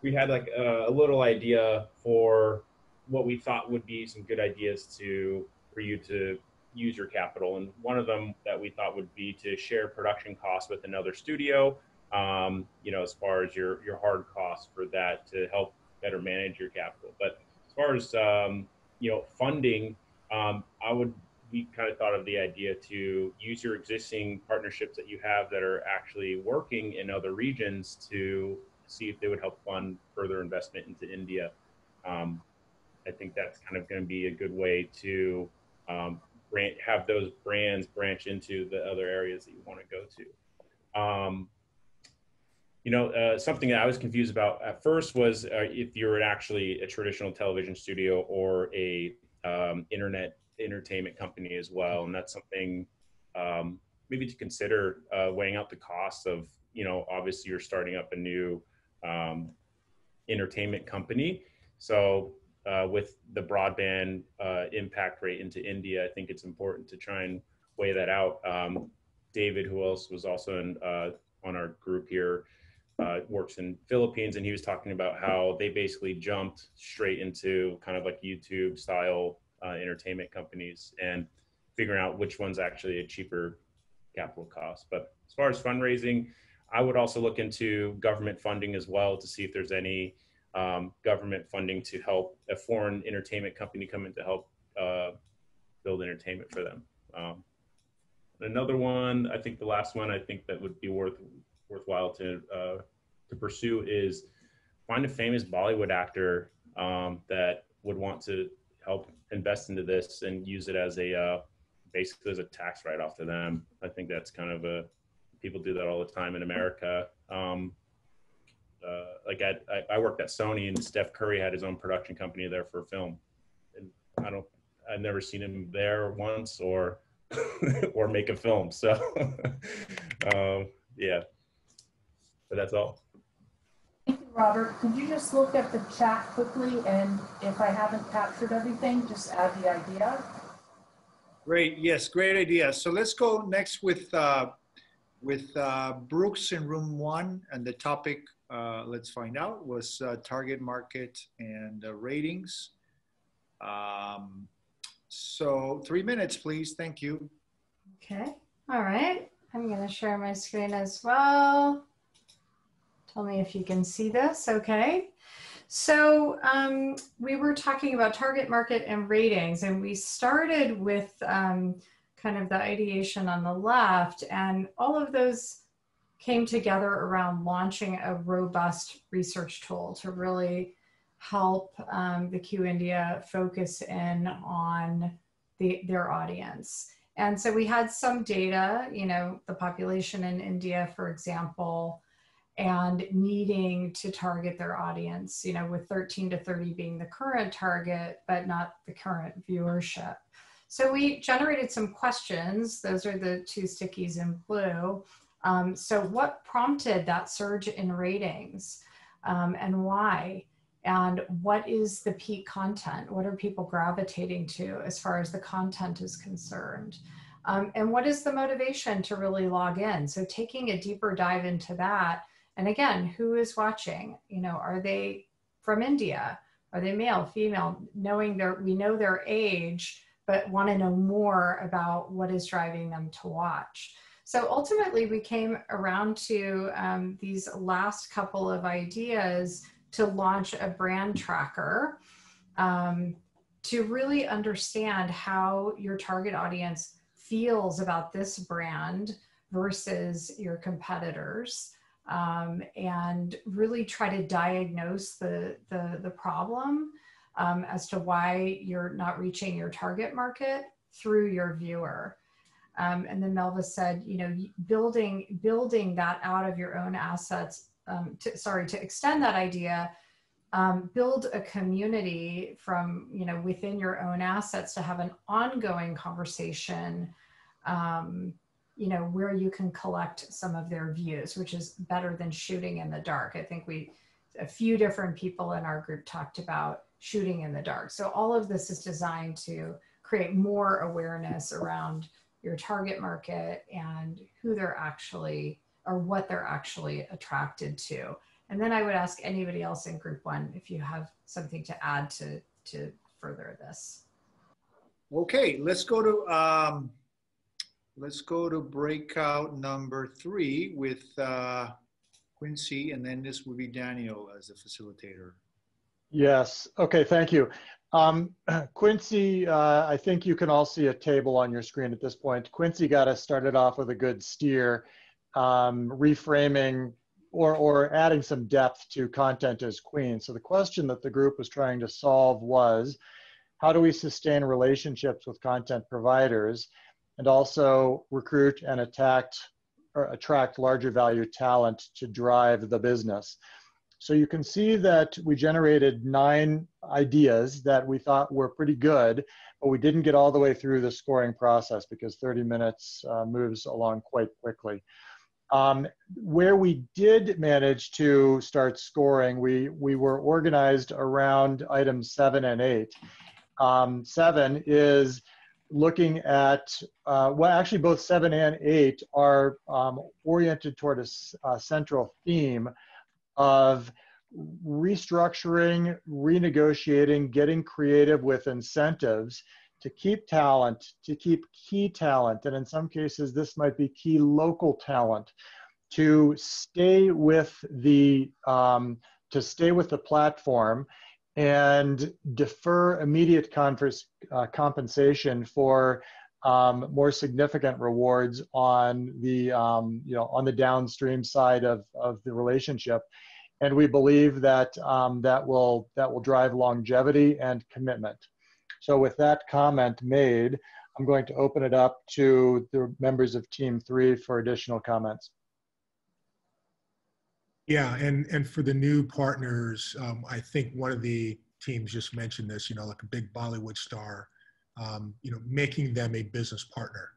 We had like a, a, little idea for what we thought would be some good ideas to for you to use your capital, and one of them that we thought would be to share production costs with another studio. Um, you know, as far as your your hard costs for that to help better manage your capital, but as far as um, you know, funding, um, I would we kind of thought of the idea to use your existing partnerships that you have that are actually working in other regions to see if they would help fund further investment into India. Um, I think that's kind of going to be a good way to um, brand, have those brands branch into the other areas that you want to go to. Um, you know, uh, something that I was confused about at first was uh, if you're actually a traditional television studio or a um, internet entertainment company as well, and that's something um, maybe to consider uh, weighing out the costs of. You know, obviously you're starting up a new um, entertainment company, so uh, with the broadband uh, impact rate into India, I think it's important to try and weigh that out. Um, David, who else was also in, uh, on our group here uh, works in Philippines, and he was talking about how they basically jumped straight into kind of like YouTube style uh, entertainment companies and figuring out which one's actually a cheaper capital cost. But as far as fundraising, I would also look into government funding as well to see if there's any um, government funding to help a foreign entertainment company come in to help uh, build entertainment for them. Um, another one, I think the last one, I think that would be worth worthwhile to uh, to pursue is find a famous Bollywood actor um, that would want to help invest into this and use it as a uh, basically as a tax write-off to them. I think that's kind of a people do that all the time in America. Um, uh, like at, I, I worked at Sony and Steph Curry had his own production company there for a film. And I don't, I've never seen him there once or, or make a film. So, um, yeah, but that's all. Thank you, Robert. Could you just look at the chat quickly and if I haven't captured everything, just add the idea? Great. Yes, great idea. So let's go next with uh, with uh, Brooks in room one, and the topic uh, let's find out was uh, target market and uh, ratings. Um, so three minutes, please. Thank you. Okay. All right. I'm going to share my screen as well. Tell me if you can see this. Okay. So um, we were talking about target market and ratings, and we started with um, kind of the ideation on the left, and all of those came together around launching a robust research tool to really help um, the Q India focus in on the, their audience. And so we had some data, you know, the population in India, for example, and needing to target their audience, you know, with 13 to 30 being the current target, but not the current viewership. So we generated some questions. Those are the two stickies in blue. Um, so what prompted that surge in ratings um, and why? And what is the peak content? What are people gravitating to as far as the content is concerned? Um, and what is the motivation to really log in? So taking a deeper dive into that and again, who is watching? You know, are they from India? Are they male, female? Knowing their, we know their age, but want to know more about what is driving them to watch. So ultimately, we came around to um, these last couple of ideas to launch a brand tracker um, to really understand how your target audience feels about this brand versus your competitors um, and really try to diagnose the, the, the problem um, as to why you're not reaching your target market through your viewer. Um, and then Melva said, you know, building building that out of your own assets. Um, to, sorry, to extend that idea, um, build a community from you know within your own assets to have an ongoing conversation um, you know, where you can collect some of their views, which is better than shooting in the dark. I think we, a few different people in our group talked about shooting in the dark. So all of this is designed to create more awareness around your target market and who they're actually or what they're actually attracted to. And then I would ask anybody else in group one if you have something to add to, to further this. Okay, let's go to um, let's go to breakout number three with uh, Quincy, and then this will be Daniel as the facilitator. Yes. Okay. Thank you. Um, Quincy, uh, I think you can all see a table on your screen at this point. Quincy got us started off with a good steer, um, reframing or, or adding some depth to content as queen. So the question that the group was trying to solve was, how do we sustain relationships with content providers and also recruit and attract or attract larger value talent to drive the business. So you can see that we generated nine ideas that we thought were pretty good, but we didn't get all the way through the scoring process because 30 minutes uh, moves along quite quickly. Um, where we did manage to start scoring, we, we were organized around items seven and eight. Um, seven is looking at, uh, well, actually both seven and eight are um, oriented toward a, a, central theme of restructuring, renegotiating, getting creative with incentives to keep talent, to keep key talent, and in some cases this might be key local talent, to stay with the um, to stay with the platform and defer immediate converse, uh, compensation for um, more significant rewards on the um, you know on the downstream side of, of the relationship. And we believe that um, that will that will drive longevity and commitment. So with that comment made i'm going to open it up to the members of team three for additional comments yeah and and for the new partners um, i think one of the teams just mentioned this you know like a big bollywood star um, you know, making them a business partner,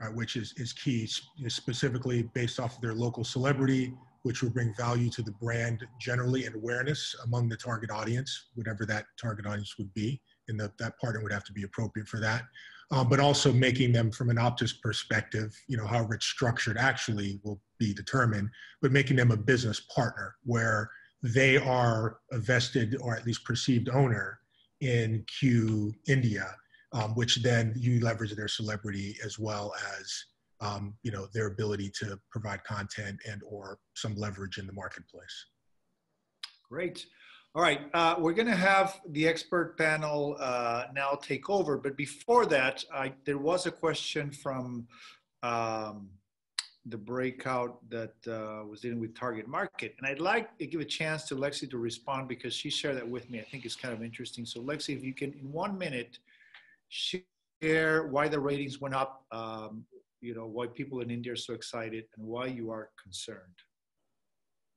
right, which is, is key, specifically based off of their local celebrity, which will bring value to the brand generally and awareness among the target audience, whatever that target audience would be. And the, that partner would have to be appropriate for that. Um, but also making them from an Optus perspective, you know, however it's structured actually will be determined, but making them a business partner where they are a vested or at least perceived owner in Q India um, which then you leverage their celebrity as well as um, you know their ability to provide content and or some leverage in the marketplace. Great. All right, uh, we're going to have the expert panel uh, now take over. But before that, I, there was a question from um, the breakout that uh, was dealing with target market. And I'd like to give a chance to Lexi to respond because she shared that with me. I think it's kind of interesting. So Lexi, if you can, in one minute, share why the ratings went up, um, you know, why people in India are so excited and why you are concerned.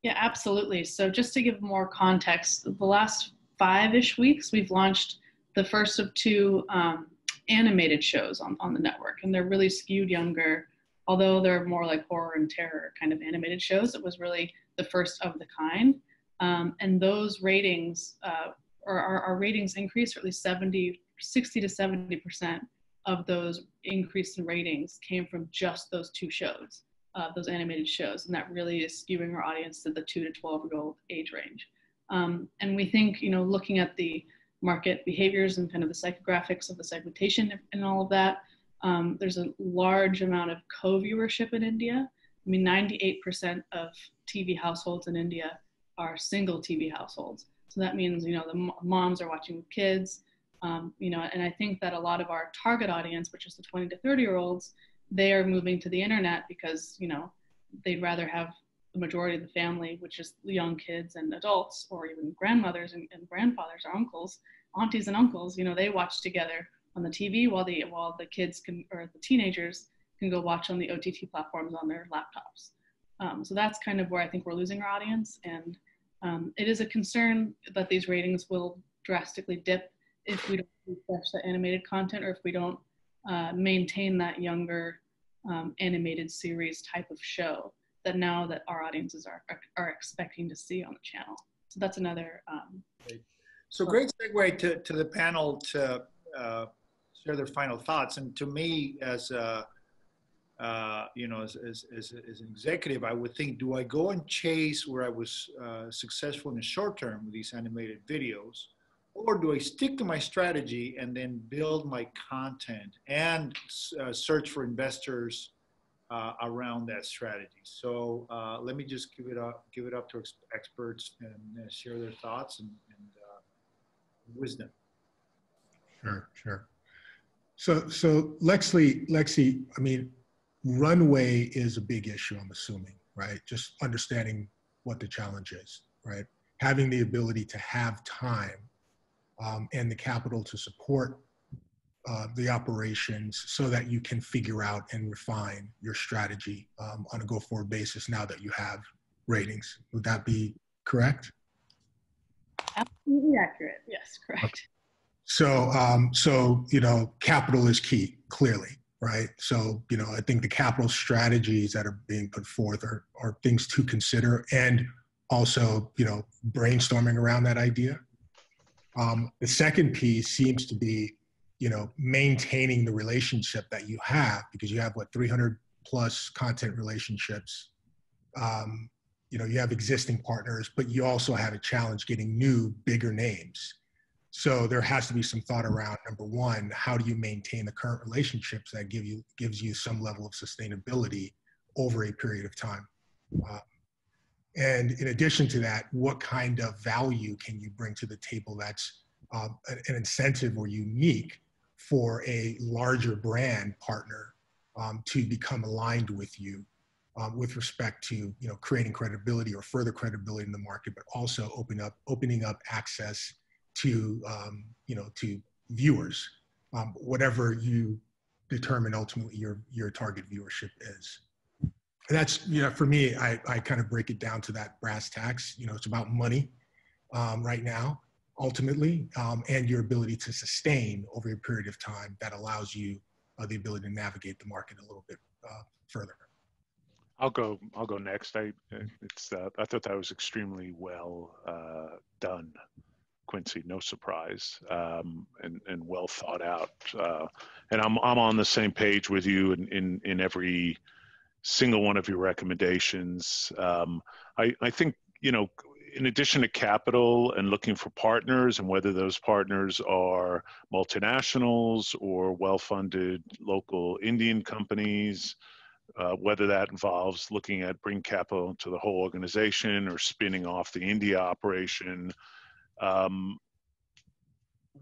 Yeah, absolutely. So just to give more context, the last five-ish weeks, we've launched the first of two um, animated shows on, on the network, and they're really skewed younger. Although they're more like horror and terror kind of animated shows, it was really the first of the kind. Um, and those ratings, uh, or our, our ratings increased, or at least 70 60 to 70% of those increase in ratings came from just those two shows, uh, those animated shows. And that really is skewing our audience to the two to 12 year old age range. Um, and we think, you know, looking at the market behaviors and kind of the psychographics of the segmentation and all of that, um, there's a large amount of co-viewership in India. I mean, 98% of TV households in India are single TV households. So that means, you know, the moms are watching with kids, um, you know, and I think that a lot of our target audience, which is the 20 to 30 year olds, they are moving to the internet because, you know, they'd rather have the majority of the family, which is young kids and adults, or even grandmothers and, and grandfathers or uncles, aunties and uncles, you know, they watch together on the TV while the while the kids can or the teenagers can go watch on the OTT platforms on their laptops. Um, so that's kind of where I think we're losing our audience, and um, it is a concern that these ratings will drastically dip if we don't refresh the animated content or if we don't uh, maintain that younger um, animated series type of show that now that our audiences are, are, are expecting to see on the channel. So that's another. Um, so great segue to, to the panel to uh, share their final thoughts. And to me, as a, uh, you know, as, as, as, as, an executive, I would think, do I go and chase where I was uh, successful in the short term with these animated videos? Or do I stick to my strategy and then build my content and uh, search for investors uh, around that strategy? So uh, let me just give it up, give it up to ex experts and uh, share their thoughts and, and uh, wisdom. Sure, sure. So, so Lexi, Lexi, I mean, runway is a big issue. I'm assuming, right? Just understanding what the challenge is, right? Having the ability to have time um, and the capital to support uh, the operations so that you can figure out and refine your strategy um, on a go forward basis now that you have ratings. Would that be correct? Absolutely accurate. Yes, correct. Okay. So, um, so you know, capital is key, clearly, right? So, you know, I think the capital strategies that are being put forth are, are things to consider, and also, you know, brainstorming around that idea um, the second piece seems to be, you know, maintaining the relationship that you have because you have what 300 plus content relationships. Um, you know, you have existing partners, but you also have a challenge getting new, bigger names. So there has to be some thought around number one, how do you maintain the current relationships that give you gives you some level of sustainability over a period of time. Uh, and in addition to that, what kind of value can you bring to the table that's um, an incentive or unique for a larger brand partner um, to become aligned with you um, with respect to you know creating credibility or further credibility in the market, but also open up opening up access to um, you know to viewers, um, whatever you determine ultimately your your target viewership is. And that's you know for me, I I kind of break it down to that brass tacks. You know, it's about money um, right now ultimately, um, and your ability to sustain over a period of time that allows you uh, the ability to navigate the market a little bit uh, further. I'll go. I'll go next. I it's. Uh, I thought that was extremely well uh, done, Quincy. No surprise, um, and and well thought out. Uh, and I'm I'm on the same page with you in in, in every single one of your recommendations. Um, I I think you know. In addition to capital and looking for partners, and whether those partners are multinationals or well-funded local Indian companies, uh, whether that involves looking at bring capital to the whole organization or spinning off the India operation, um,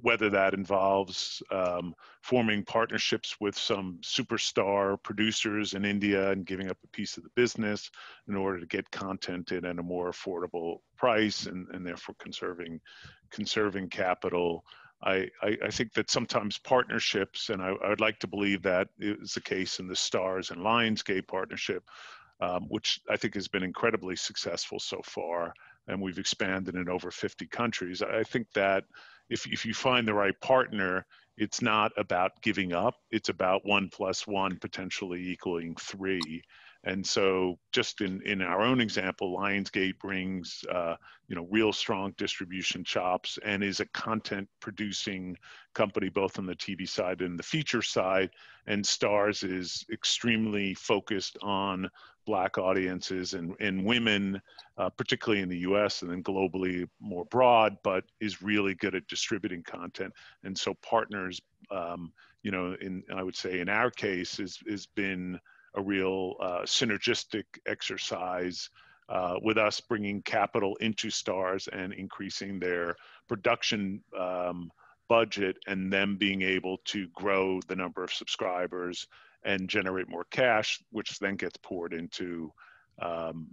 whether that involves um, forming partnerships with some superstar producers in India and giving up a piece of the business in order to get content in at a more affordable price and, and therefore conserving conserving capital. I, I, I, think that sometimes partnerships, and I, I, would like to believe that is the case in the Starz and Lionsgate partnership, um, which I think has been incredibly successful so far, and we've expanded in over 50 countries. I think that if, if you find the right partner, it's not about giving up, it's about one plus one potentially equaling three. And so, just in, in our own example, Lionsgate brings uh, you know real strong distribution chops and is a content producing company both on the TV side and the feature side. And Starz is extremely focused on black audiences and, and women, uh, particularly in the U.S. and then globally more broad, but is really good at distributing content. And so, partners, um, you know, in I would say in our case, is has been a real uh, synergistic exercise uh, with us bringing capital into Starz and increasing their production um, budget and them being able to grow the number of subscribers and generate more cash, which then gets poured into, um,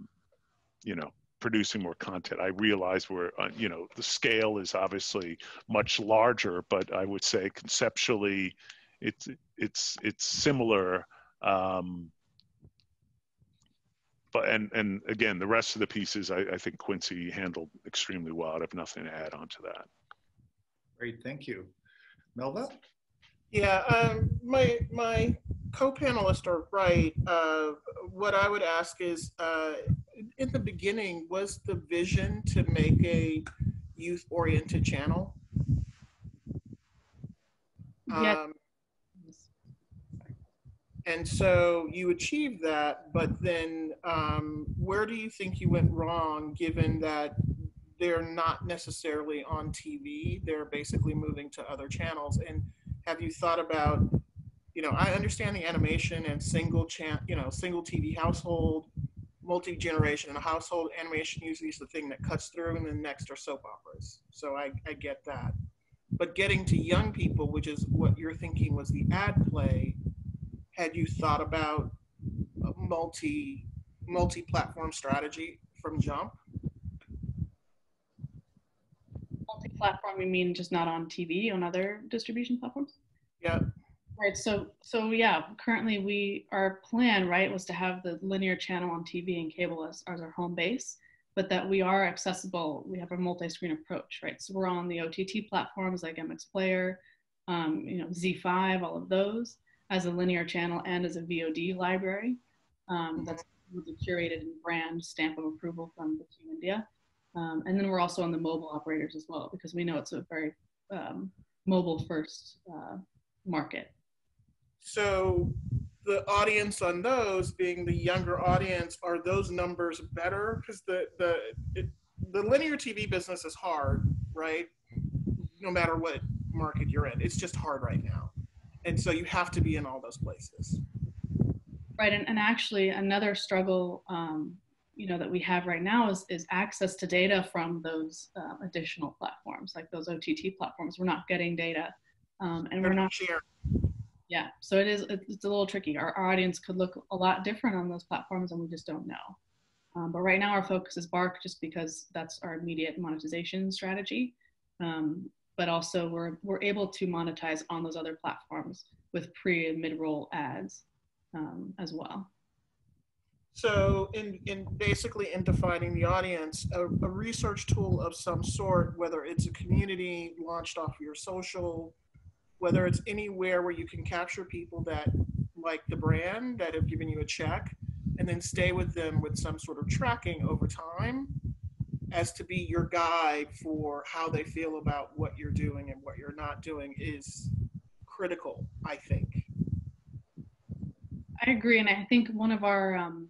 you know, producing more content. I realize we're, uh, you know, the scale is obviously much larger, but I would say conceptually, it's it's it's similar um, but and and again, the rest of the pieces I, I think Quincy handled extremely well. I have nothing to add on to that. Great, thank you, Melva. Yeah, um, my my co-panelists are right. Uh, what I would ask is, uh, in the beginning, was the vision to make a youth-oriented channel? Yeah. Um, and so you achieved that, but then um, where do you think you went wrong given that they're not necessarily on TV? They're basically moving to other channels. And have you thought about, you know, I understand the animation and single chan, you know, single TV household, multi generation and a household animation usually is the thing that cuts through, and then next are soap operas. So I, I get that. But getting to young people, which is what you're thinking was the ad play, had you thought about a multi multi-platform strategy from jump? Multi-platform, you mean just not on TV, on other distribution platforms? Yeah. Right. So, so yeah. Currently, we our plan right was to have the linear channel on TV and cable as, as our home base, but that we are accessible. We have a multi-screen approach, right? So we're on the OTT platforms like MX Player, um, you know, ZEE5, all of those as a linear channel and as a VOD library. Um, that's with a curated and brand stamp of approval from the Team India. Um, and then we're also on the mobile operators as well, because we know it's a very um, mobile first uh, market. So the audience on those being the younger audience, are those numbers better? Because the, the, it, the linear TV business is hard, right? No matter what market you're in, it's just hard right now and so you have to be in all those places. Right and, and actually another struggle um, you know that we have right now is, is access to data from those uh, additional platforms like those ott platforms. We're not getting data Um, and we're not Share. yeah so it is it's a little tricky. Our, our audience could look a lot different on those platforms and we just don't know. Um, but right now our focus is BARC just because that's our immediate monetization strategy. Um, but also we're, we're able to monetize on those other platforms with pre and mid-roll ads um, as well. So in, in basically in defining the audience, a, a research tool of some sort, whether it's a community launched off your social, whether it's anywhere where you can capture people that like the brand that have given you a check and then stay with them with some sort of tracking over time as to be your guide for how they feel about what you're doing and what you're not doing is critical, I think. I agree, and I think one of our, um,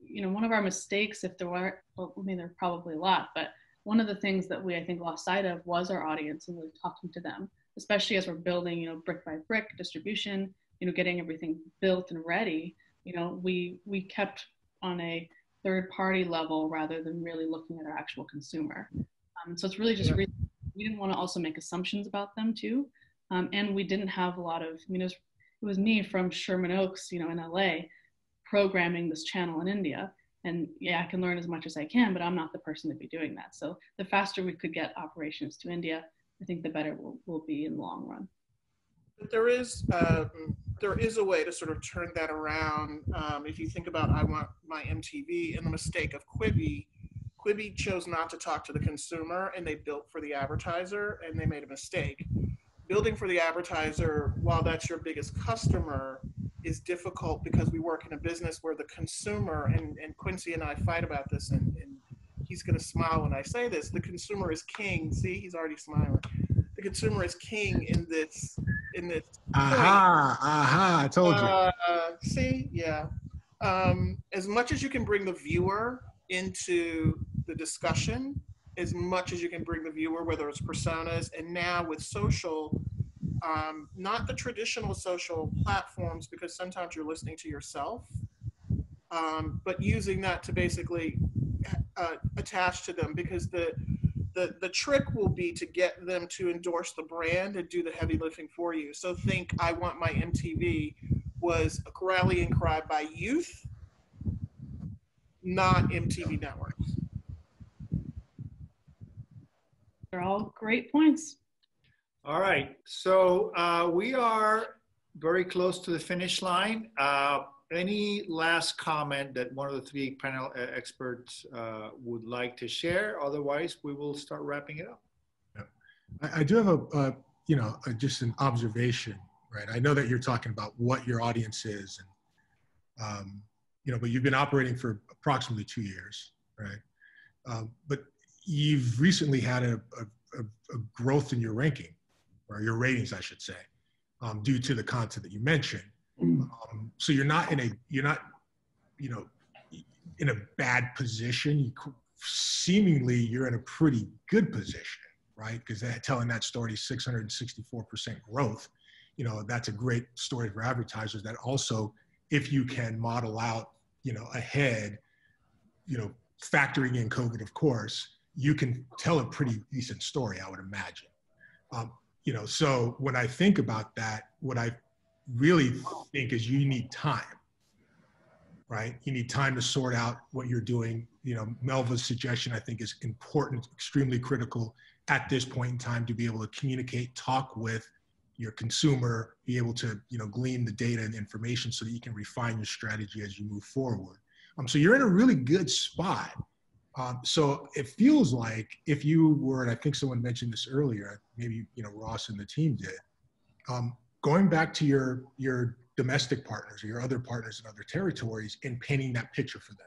you know, one of our mistakes, if there were, well, I mean, there are probably a lot, but one of the things that we I think lost sight of was our audience and really talking to them, especially as we're building, you know, brick by brick distribution, you know, getting everything built and ready. You know, we we kept on a third party level rather than really looking at our actual consumer. Um, so it's really just Yeah. re- we didn't want to also make assumptions about them too, um, and we didn't have a lot of. I mean, it was, it was me from Sherman Oaks, you know, in LA, programming this channel in India. And yeah, I can learn as much as I can, but I'm not the person to be doing that. So the faster we could get operations to India, I think the better we'll, we'll be in the long run. But there is um, there is a way to sort of turn that around. Um, if you think about I want my MTV and the mistake of Quibi, Quibi chose not to talk to the consumer and they built for the advertiser and they made a mistake. Building for the advertiser, while that's your biggest customer, is difficult because we work in a business where the consumer and, and Quincy and I fight about this and, and he's gonna smile when I say this, the consumer is king. See, he's already smiling. The consumer is king in this in this Aha, aha, I told you. uh, see, yeah. Um, as much as you can bring the viewer into the discussion, as much as you can bring the viewer, whether it's personas, and now with social, um, not the traditional social platforms, because sometimes you're listening to yourself, um, but using that to basically uh, attach to them, because the the, the trick will be to get them to endorse the brand and do the heavy lifting for you. So think I want my MTV was a rallying cry by youth, not MTV networks. They're all great points. All right, so uh, we are very close to the finish line. Uh, any last comment that one of the three panel uh, experts uh, would like to share? Otherwise, we will start wrapping it up. I, I do have a, uh, you know, a, just an observation, right? I know that you're talking about what your audience is, and um, you know, but you've been operating for approximately two years, right? Um, but you've recently had a, a, a, growth in your ranking, or your ratings, I should say, um, due to the content that you mentioned. Um, so you're not in a, you're not, you know, in a bad position. You, seemingly, you're in a pretty good position right? Because that telling that story 664% growth, you know, that's a great story for advertisers that also, if you can model out, you know, ahead, you know, factoring in COVID, of course, you can tell a pretty decent story, I would imagine. Um, you know, so when I think about that, what I really think is you need time, right? You need time to sort out what you're doing. You know, Melva's suggestion, I think, is important, extremely critical at this point in time to be able to communicate, talk with your consumer, be able to you know glean the data and information so that you can refine your strategy as you move forward. Um, so you're in a really good spot. Um, so it feels like if you were, and I think someone mentioned this earlier, maybe you know Ross and the team did, um, going back to your your domestic partners or your other partners in other territories and painting that picture for them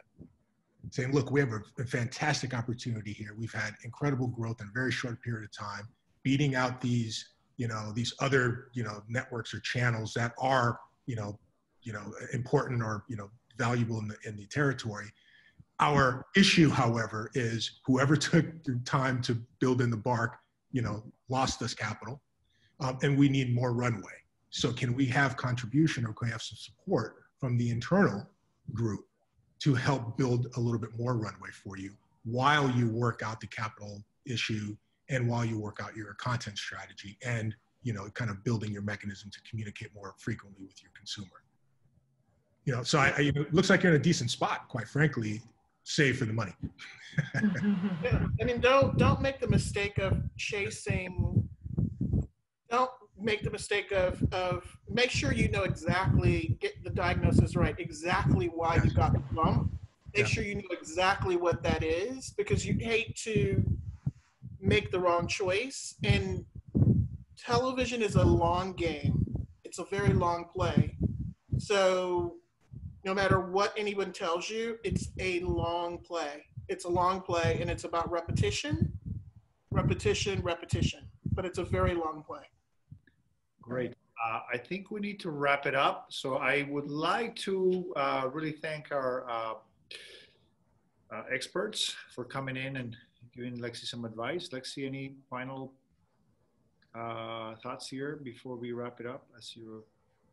saying, look, we have a, a, fantastic opportunity here. We've had incredible growth in a very short period of time, beating out these, you know, these other, you know, networks or channels that are, you know, you know, important or, you know, valuable in the, in the territory. Our issue, however, is whoever took the time to build in the BARC, you know, lost us capital, um, and we need more runway. So can we have contribution or can we have some support from the internal group to help build a little bit more runway for you while you work out the capital issue and while you work out your content strategy. And you know, kind of building your mechanism to communicate more frequently with your consumer. You know, so I, I you know, it looks like you're in a decent spot, quite frankly, save for the money. Yeah, I mean, don't don't make the mistake of chasing. Don't make the mistake of of make sure you know exactly get the diagnosis right, exactly why you got the lump. Make Yeah. sure you know exactly what that is because you hate to make the wrong choice. And television is a long game. It's a very long play. So no matter what anyone tells you, it's a long play. It's a long play and it's about repetition, repetition, repetition. But it's a very long play. Great. Uh, I think we need to wrap it up. So I would like to uh, really thank our uh, uh, experts for coming in and giving Lexi some advice. Lexi, any final uh, thoughts here before we wrap it up? As you're,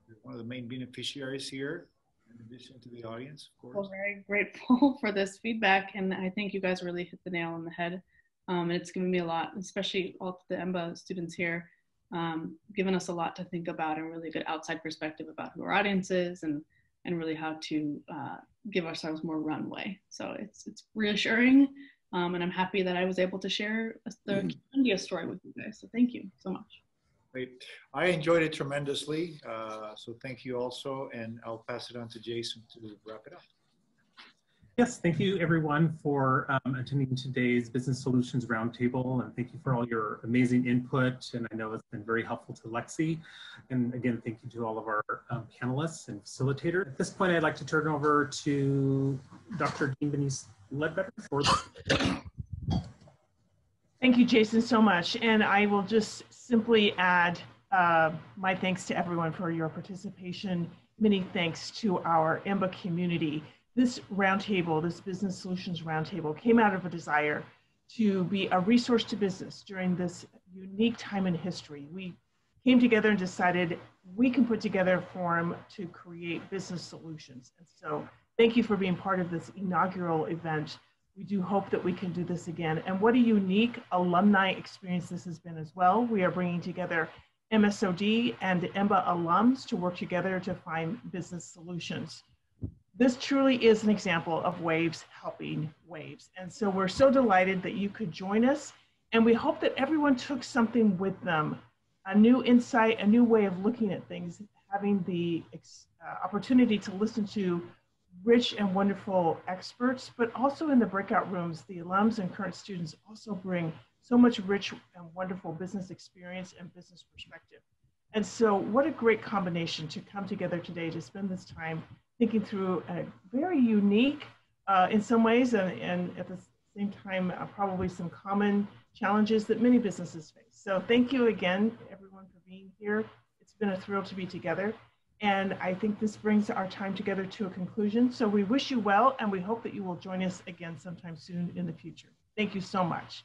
you're one of the main beneficiaries here, in addition to the audience, of course. Well, course. very grateful for this feedback, and I think you guys really hit the nail on the head. Um, and it's given me a lot, especially all the EMBA students here, um, given us a lot to think about and really good outside perspective about who our audience is and and really how to uh, give ourselves more runway. So it's it's reassuring, um, and I'm happy that I was able to share the India story with you guys. So thank you so much. Great. I enjoyed it tremendously. Uh, so thank you also. And I'll pass it on to Jason to wrap it up. Yes, thank you everyone for um, attending today's Business Solutions Roundtable and thank you for all your amazing input and I know it's been very helpful to Lexi. And again, thank you to all of our um, panelists and facilitator. At this point, I'd like to turn over to Dr. Dean Bernice Ledbetter for Thank you, Jason, so much. And I will just simply add uh, my thanks to everyone for your participation. Many thanks to our EMBA community. This roundtable, this Business Solutions Roundtable, came out of a desire to be a resource to business during this unique time in history. We came together and decided we can put together a forum to create business solutions. And so thank you for being part of this inaugural event. We do hope that we can do this again. And what a unique alumni experience this has been as well. We are bringing together MSOD and EMBA alums to work together to find business solutions. This truly is an example of waves helping waves. And so we're so delighted that you could join us. And we hope that everyone took something with them a new insight, a new way of looking at things, having the uh, opportunity to listen to rich and wonderful experts, but also in the breakout rooms, the alums and current students also bring so much rich and wonderful business experience and business perspective. And so what a great combination to come together today to spend this time thinking through a very unique, uh, in some ways, and, and at the same time, uh, probably some common challenges that many businesses face. So thank you again, everyone, for being here. It's been a thrill to be together. And I think this brings our time together to a conclusion. So we wish you well, and we hope that you will join us again sometime soon in the future. Thank you so much.